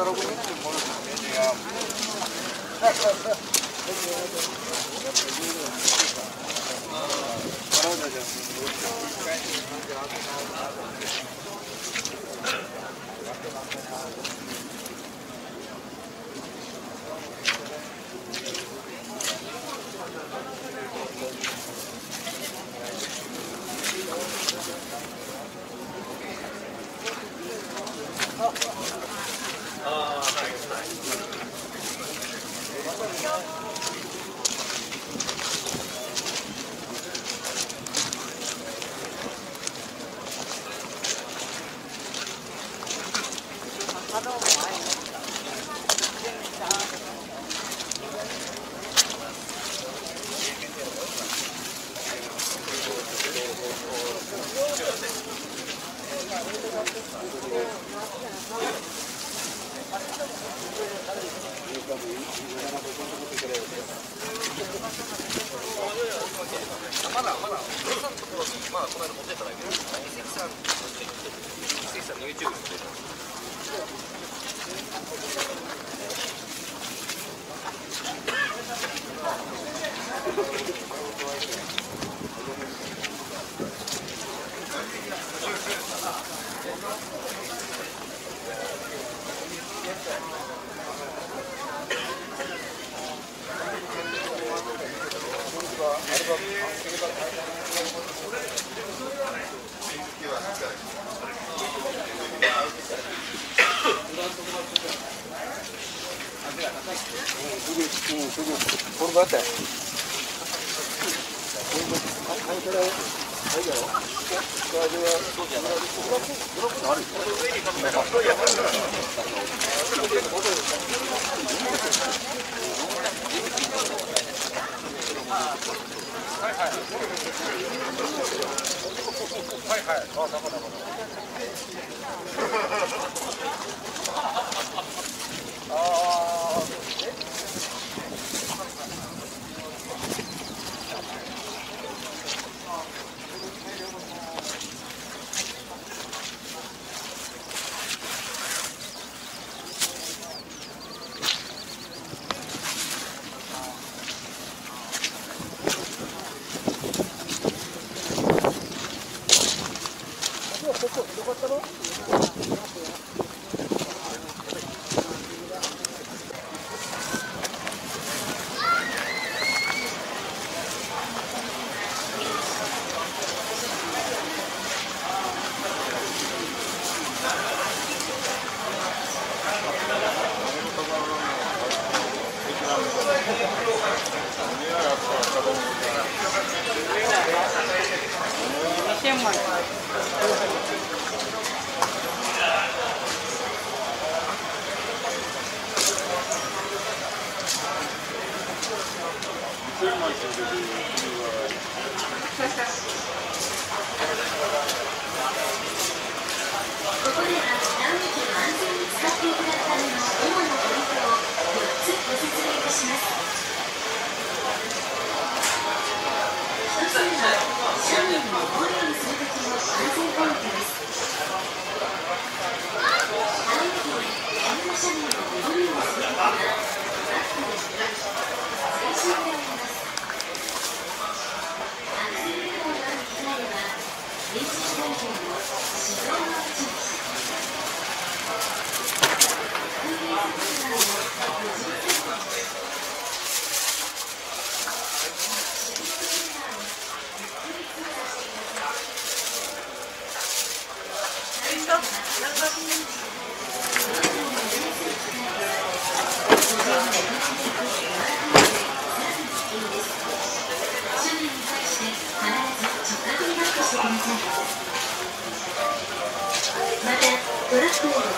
Oh, ああ、い、い。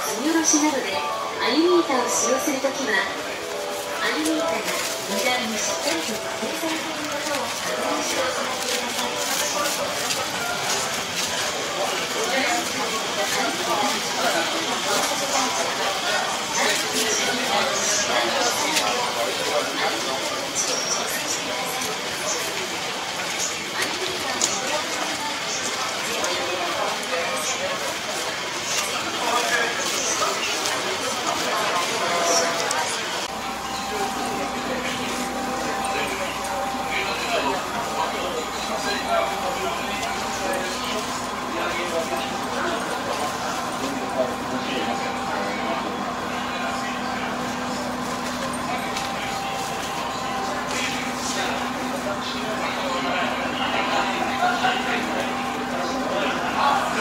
積み下ろしなどでアニメーターを使用するときはアニメーターが荷台にしっかりと固定されていることを確認して行ってください「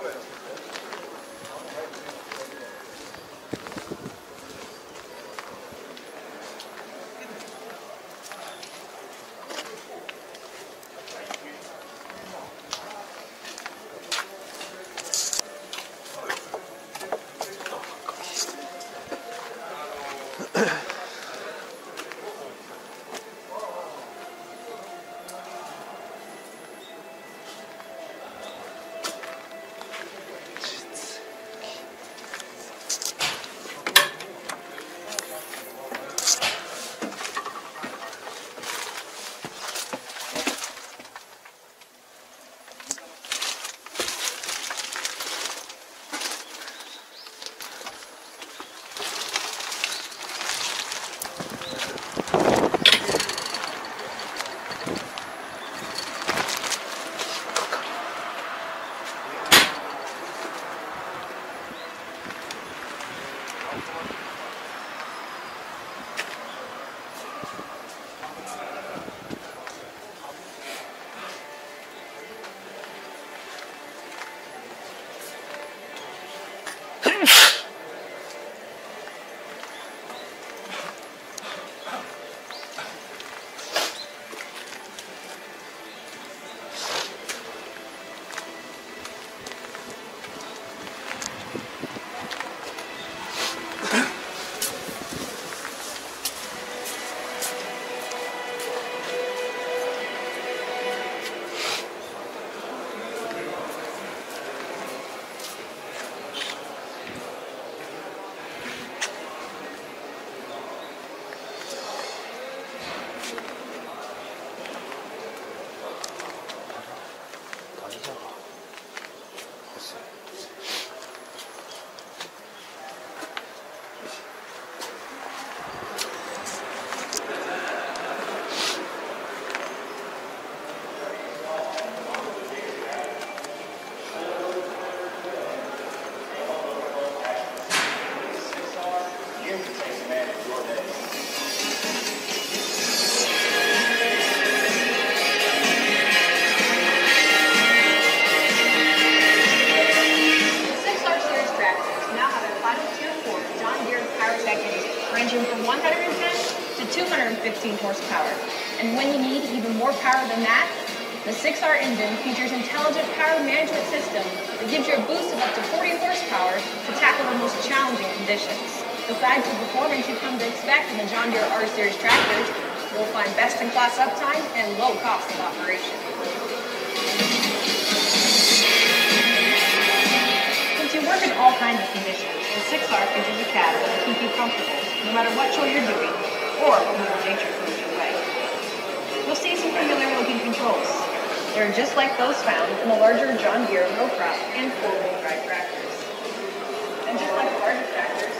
bueno. Engine features intelligent power management system that gives you a boost of up to 40 horsepower to tackle the most challenging conditions. Besides the performance you come to expect in the John Deere R-Series tractors, you'll find best-in-class uptime and low cost of operation. Since you work in all kinds of conditions, the 6R features a cab that will keep you comfortable no matter what chore you're doing or what Nature throws your way. You'll see some familiar looking controls. They're just like those found in the larger John Deere row crop and four-wheel drive tractors. And just like larger tractors,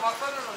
막사를